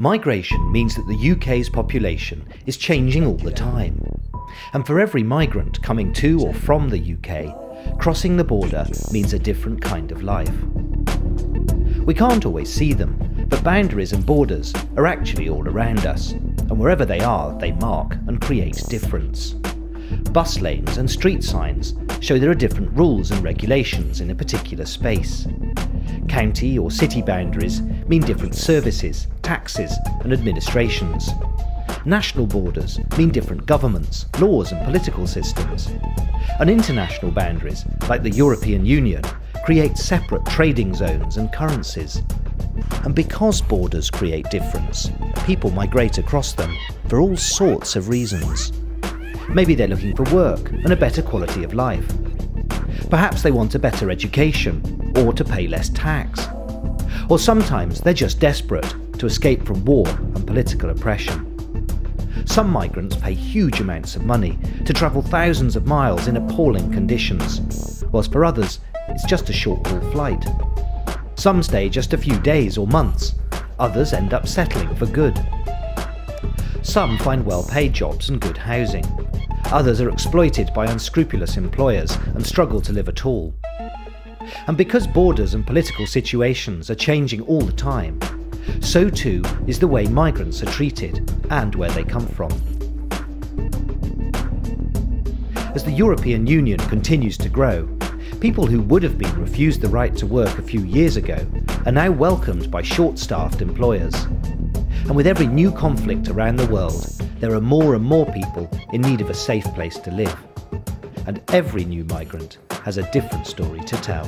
Migration means that the UK's population is changing all the time. And for every migrant coming to or from the UK, crossing the border means a different kind of life. We can't always see them, but boundaries and borders are actually all around us, and wherever they are, they mark and create difference. Bus lanes and street signs show there are different rules and regulations in a particular space. County or city boundaries mean different services, taxes and administrations. National borders mean different governments, laws and political systems. And international boundaries, like the European Union, create separate trading zones and currencies. And because borders create difference, people migrate across them for all sorts of reasons. Maybe they're looking for work and a better quality of life. Perhaps they want a better education or to pay less tax. Or sometimes they're just desperate to escape from war and political oppression. Some migrants pay huge amounts of money to travel thousands of miles in appalling conditions, whilst for others it's just a short haul flight. Some stay just a few days or months, others end up settling for good. Some find well paid jobs and good housing, Others are exploited by unscrupulous employers and struggle to live at all. And because borders and political situations are changing all the time, so too is the way migrants are treated and where they come from. As the European Union continues to grow, people who would have been refused the right to work a few years ago are now welcomed by short-staffed employers. And with every new conflict around the world, there are more and more people in need of a safe place to live. And every new migrant has a different story to tell.